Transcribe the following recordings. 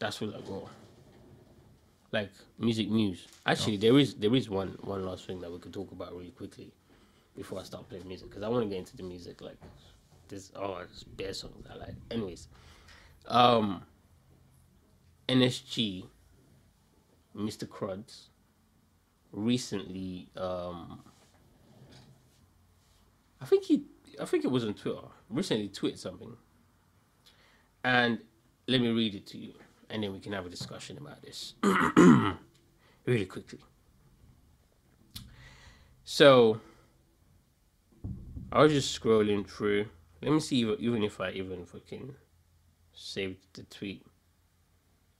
that's what I go. Like music news. Actually, there is there is one one last thing that we could talk about really quickly before I start playing music because I want to get into the music. Like this, oh, it's bare songs I like. Anyways, um, NSG, Mr. Krudds, recently, um, I think he, I think it was on Twitter. Recently, tweeted something, and let me read it to you, and then we can have a discussion about this really quickly. So, I was just scrolling through. Let me see if, even if I even fucking saved the tweet.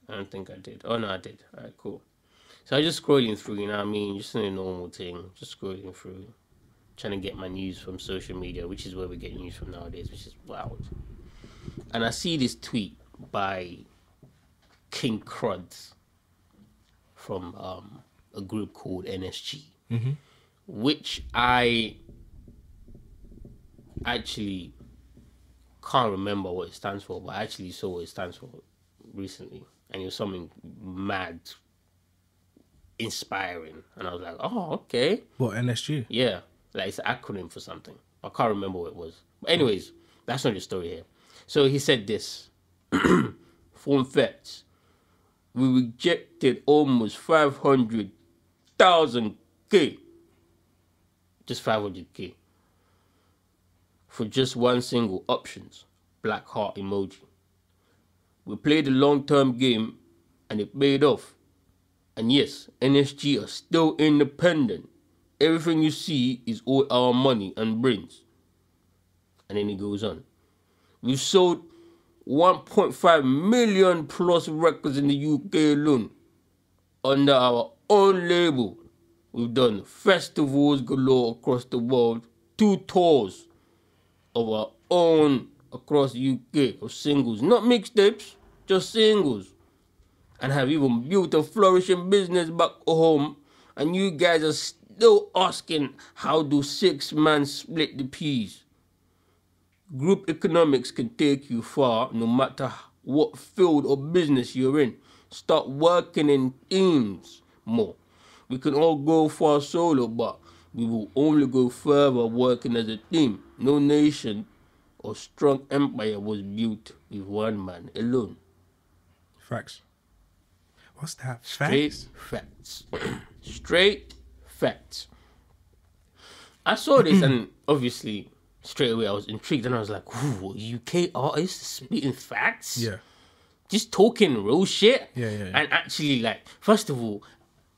I don't think I did. Oh no, I did. Alright, cool. So I was just scrolling through, you know what I mean? Just a normal thing. Just scrolling through. Trying to get my news from social media, which is where we get news from nowadays, which is wild. And I see this tweet by King Krudds from um, a group called NSG, which I actually can't remember what it stands for, but I actually saw what it stands for recently, and it was something mad, inspiring, and I was like, oh, okay, What NSG? yeah, like it's an acronym for something. I can't remember what it was. But anyways, that's not the story here. So he said this. Fun facts. We rejected almost 500,000 K. Just 500K. For just one single options. Black heart emoji. We played a long term game and it paid off. And yes, NSG are still independent. Everything you see is all our money and brains. And then he goes on. We've sold 1.5 million plus records in the UK alone under our own label. We've done festivals galore across the world, two tours of our own across the UK of singles, not mixtapes, just singles. And have even built a flourishing business back home. And you guys are still asking how do six men split the peas? Group economics can take you far no matter what field or business you're in. Start working in teams more. We can all go far solo, but we will only go further working as a team. No nation or strong empire was built with one man alone. Facts. What's that? Facts? Straight Facts. facts. Straight facts. I saw this and obviously straight away I was intrigued and I was like, ooh, UK artists spitting facts? Yeah. Just talking real shit. Yeah, yeah, yeah. And actually, like, first of all,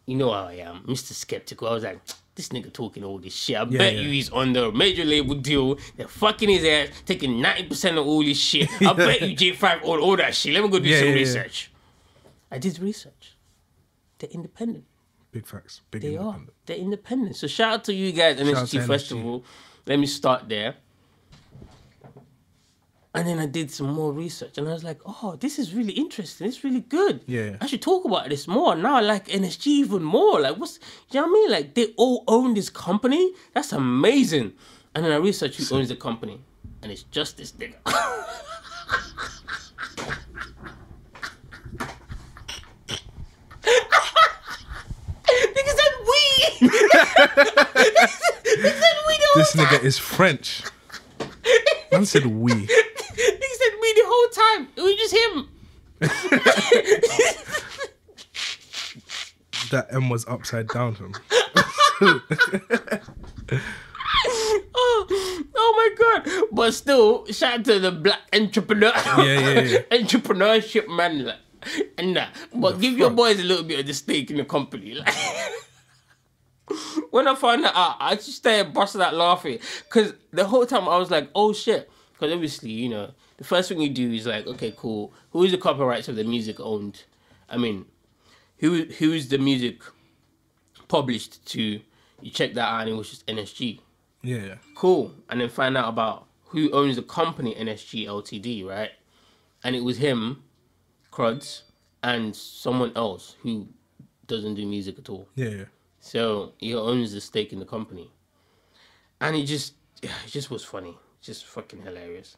you know how I am, Mr. Skeptical. I was like, this nigga talking all this shit. I bet yeah. you he's on the major label deal. They're fucking his ass, taking 90% of all this shit. I bet you JAE5 all, all that shit. Let me go do Yeah, some yeah, yeah. research. I did research. They're independent. Big facts. Big They are. They're independent. So shout out to you guys, out to NSG NSG. Festival. Let me start there. And then I did some more research and I was like, oh, this is really interesting. It's really good. Yeah. I should talk about this more. Now I like NSG even more. Like, what's, you know what I mean? Like, they all own this company. That's amazing. And then I researched who owns the company. And it's just this. Nigga Nigga said we the whole This time. nigga is French. Man said we. He said we the whole time. It was just him. That M was upside down to him. oh, oh my god! But still, shout out to the black entrepreneur, Yeah, yeah, yeah. entrepreneurship man, like, and that. But give your boys a little bit of the stake in the company. Like, when I found that out, I just started busting out laughing because the whole time I was like, "Oh shit!" Because obviously, you know, the first thing you do is like, "Okay, cool. Who is the copyrights of the music owned?" I mean, who who is the music published to? You check that out, and it was just NSG Yeah, cool and then find out about who owns the company nsg ltd right and it was him Krudds and someone else who doesn't do music at all yeah. So he owns the stake in the company and it just it just was funny just fucking hilarious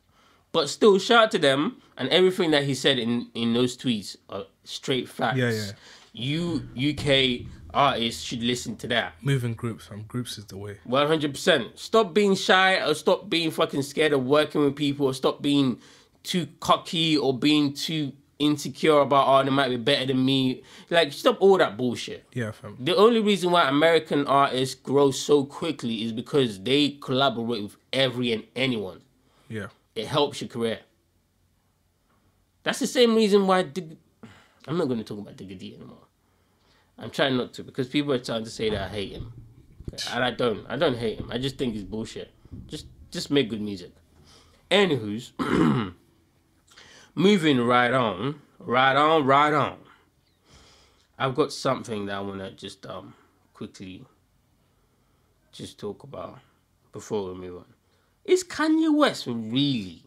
But still, shout out to them and everything that he said in in those tweets are straight facts. Yeah, yeah. You UK artists should listen to that. Moving groups, fam. Groups is the way. One hundred percent. Stop being shy, or stop being fucking scared of working with people, or stop being too cocky, or being too insecure about oh they might be better than me. Like stop all that bullshit. Yeah, fam. The only reason why American artists grow so quickly is because they collaborate with every and anyone. Yeah. It helps your career. That's the same reason why Dig- I'm not going to talk about Digga D anymore. I'm trying not to because people are trying to say that I hate him, and I don't. I don't hate him. I just think he's bullshit. Just just make good music. Anywho's, moving right on, right on, right on. I've got something that I want to just um quickly just talk about before we move on. Is Kanye West really